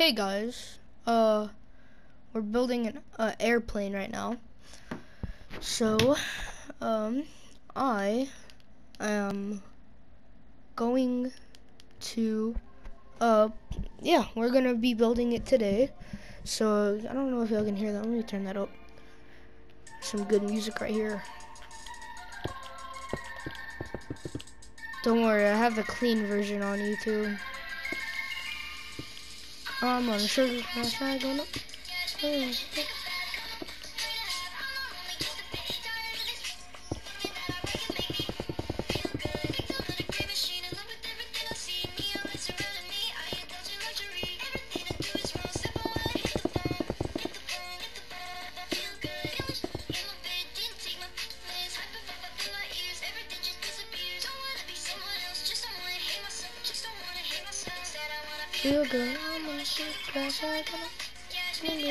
Hey guys, uh, we're building an uh, airplane right now. So, um, I am going to, uh, yeah, we're gonna be building it today. So, I don't know if y'all can hear that. Let me turn that up. Some good music right here. Don't worry, I have the clean version on YouTube. I'm on sugar crash, I going up. Feel good,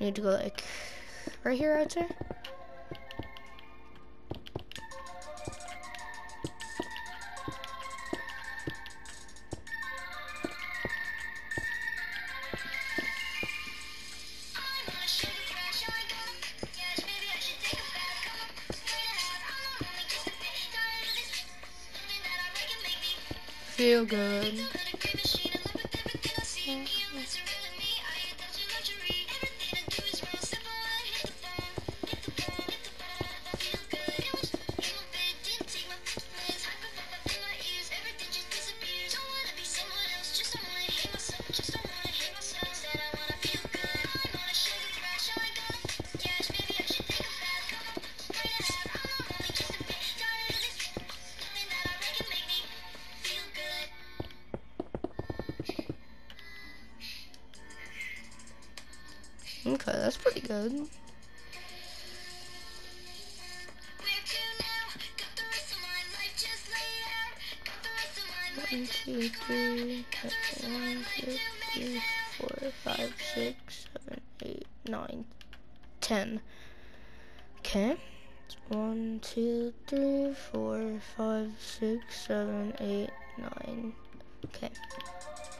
We need to go like right here, I'd say. Feel good. Okay, that's pretty good. One, two, three, one, two, three, four, five, six, seven, eight, nine, ten. Okay. One, two, three, four, five, six, seven, eight, nine. Okay. Okay.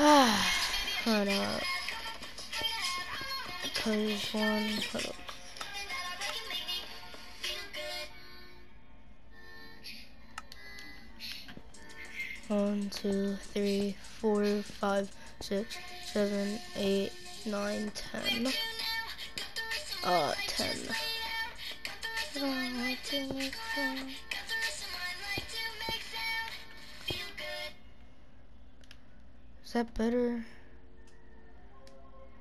hold up. One, hold up. One, two, three, four, five, six, seven, eight, nine, ten. Uh, ten. Is that better?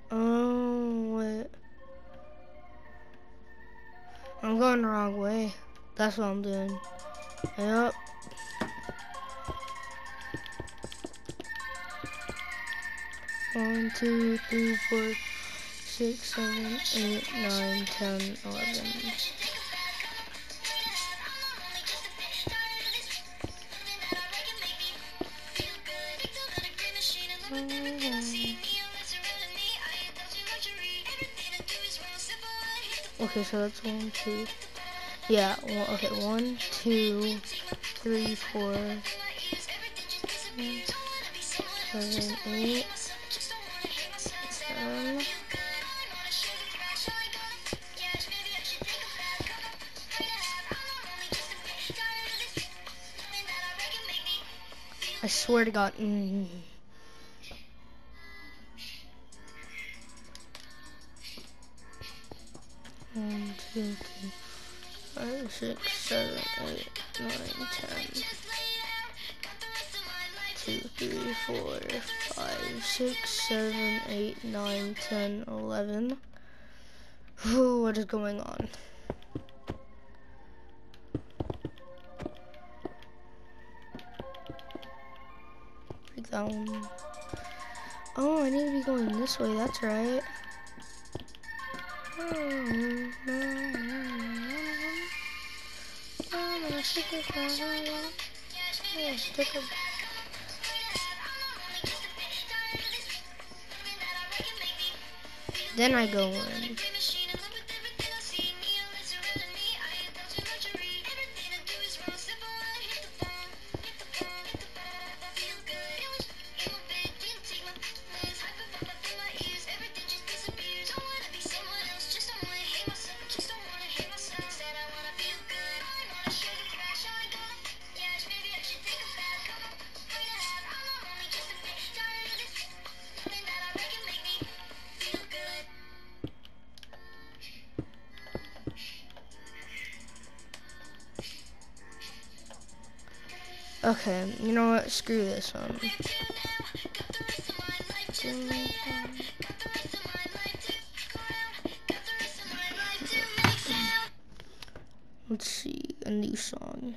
Oh, wait. I'm going the wrong way. That's what I'm doing. Yep. One, two, three, four, six, seven, eight, nine, ten, eleven. Okay, so that's one, two. Yeah, one, okay, one, two, three, four, seven, eight, I swear to God. Mm. One, two, three, five, six, seven, eight, nine, ten. Two, three, four, five, six, seven, eight, nine, ten, eleven. Ooh, what is going on? One. Oh, I need to be going this way, that's right. Then I go in. Okay, you know what? Screw this one. Let's see, a new song.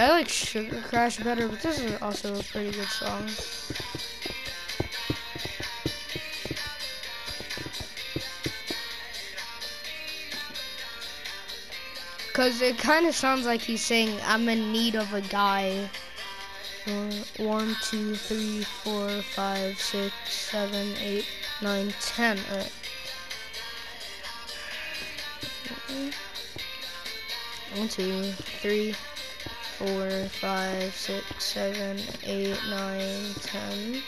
I like Sugar Crash better, but this is also a pretty good song. Cause it kind of sounds like he's saying, I'm in need of a guy. Uh, one, two, three, four, five, six, seven, eight, nine, ten. Alright. One, two, three, four, five, six, seven, eight, nine, ten.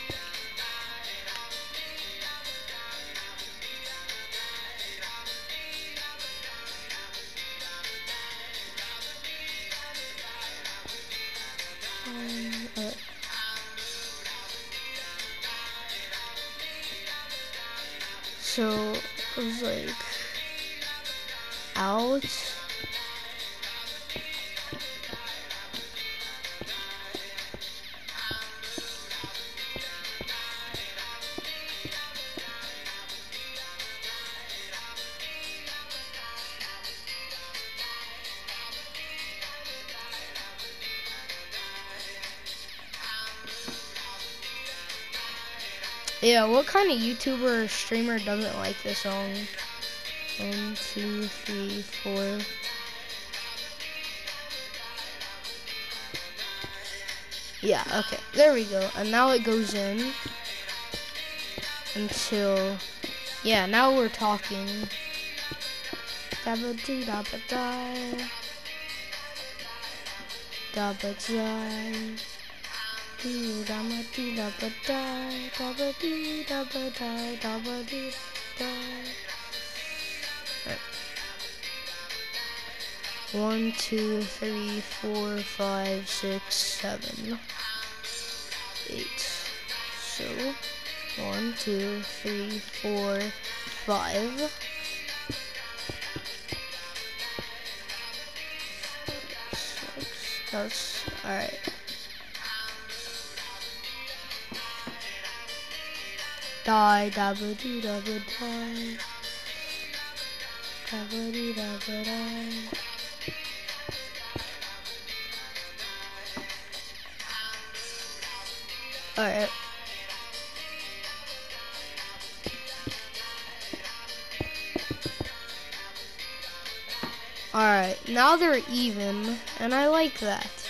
So it was like out. Yeah, what kind of YouTuber or streamer doesn't like this song? One, two, three, four. Yeah, okay, there we go. And now it goes in until, yeah, now we're talking. Dabba dee dabba die. Dabba die. Dee dabba dee dabba die. Dabba dee dabba die. Dabba dee die. Right. One, two, three, four, five, six, seven, eight. So, one, two, three, four, five. Six. That's alright. Die, dabba dee dabba die. Dabba dee dabba die. Alright. Alright, now they're even, and I like that.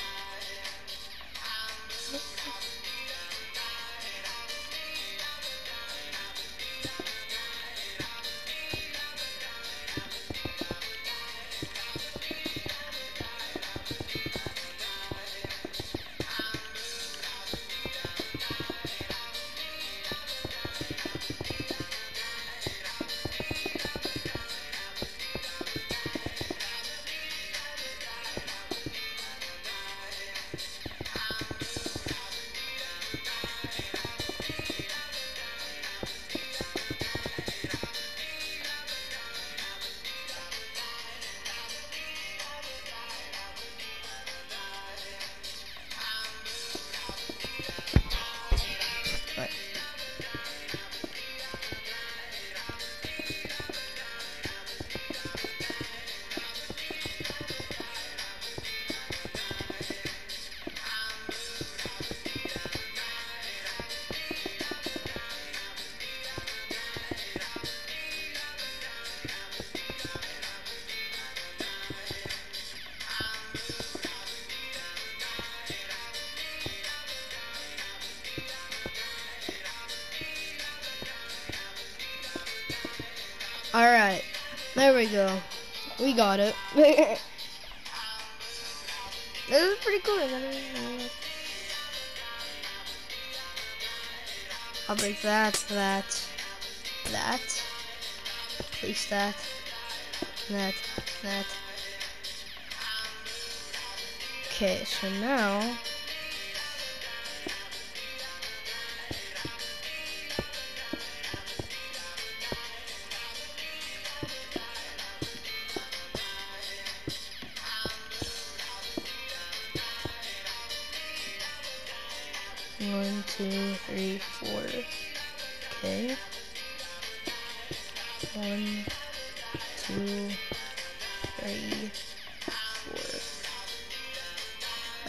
We go. We got it. this is pretty cool. I'll break that, that, that. Place that, that, that. Okay, so now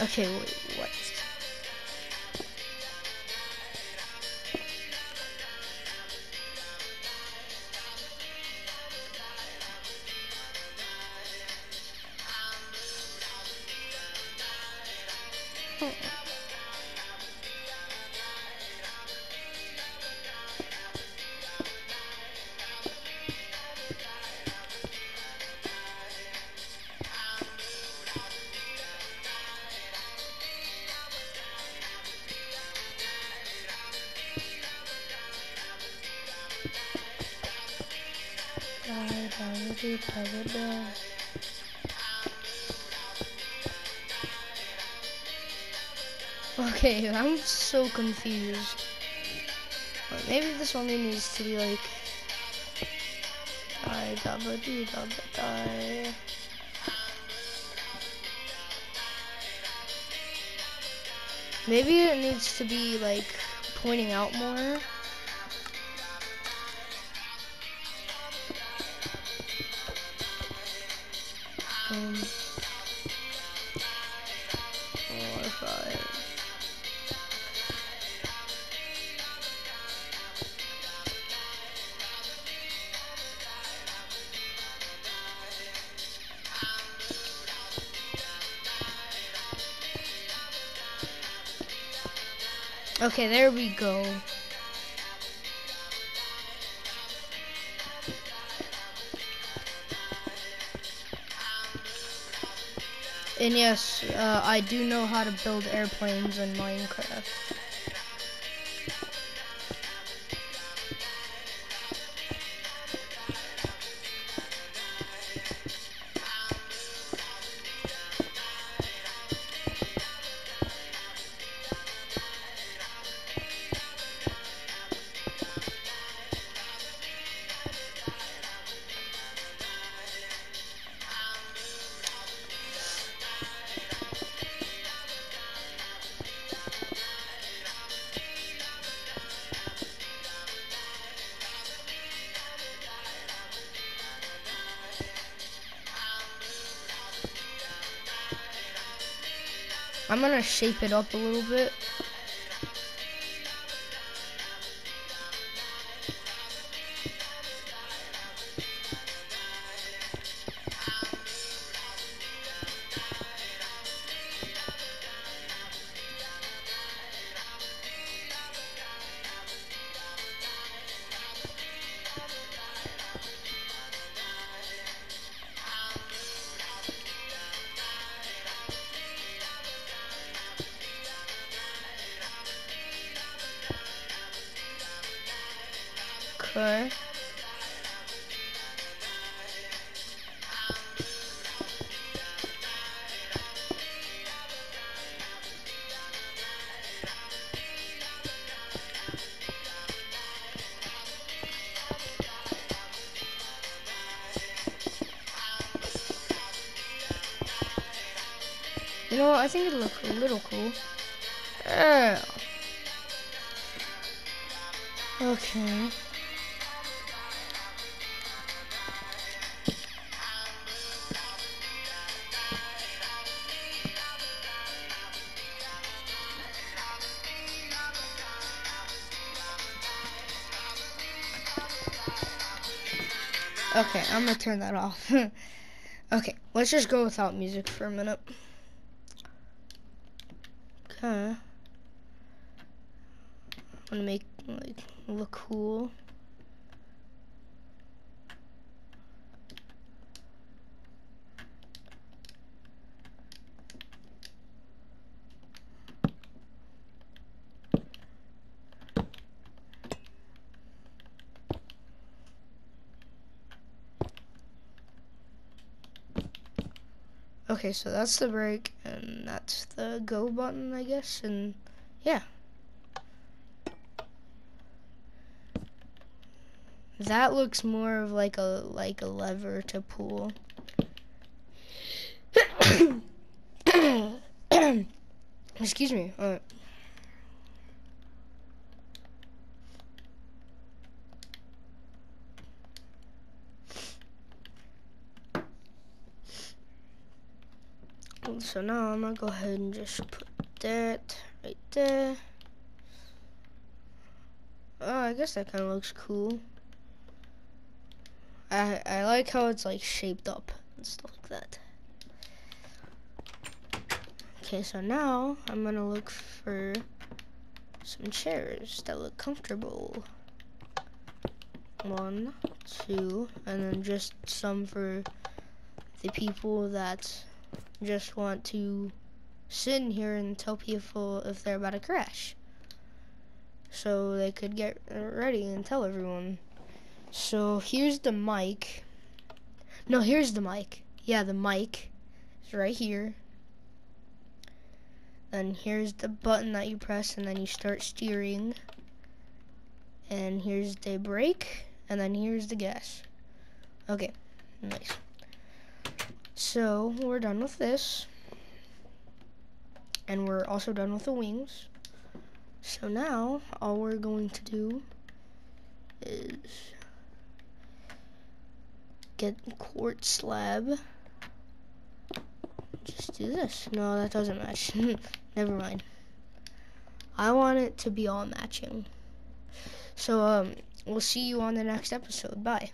Okay, wait, what? Okay, I'm so confused. Maybe this only needs to be like I dabba dee dabba die. Maybe it needs to be like pointing out more. Okay, there we go. And yes, uh, I do know how to build airplanes in Minecraft. I'm gonna shape it up a little bit. Okay. You know what? I think it looks a little cool. Yeah. Okay. Okay, I'm gonna turn that off. okay, let's just go without music for a minute. Okay. I'm gonna make like look cool. Okay, so that's the brake, and that's the go button, I guess, and yeah. That looks more of like a like a lever to pull. Excuse me. Uh, so now I'm gonna go ahead and just put that right there. Oh, I guess that kind of looks cool. I I like how it's like shaped up and stuff like that. Okay, so now I'm gonna look for some chairs that look comfortable. One, two, and then just some for the people that just want to sit in here and tell people if they're about to crash. So they could get ready and tell everyone. So here's the mic. No, here's the mic. Yeah, the mic is right here. Then here's the button that you press and then you start steering. And here's the brake and then here's the gas. Okay, nice. So we're done with this. And we're also done with the wings. So now all we're going to do is get quartz slab. Just do this. No, that doesn't match. Never mind. I want it to be all matching. So um we'll see you on the next episode. Bye.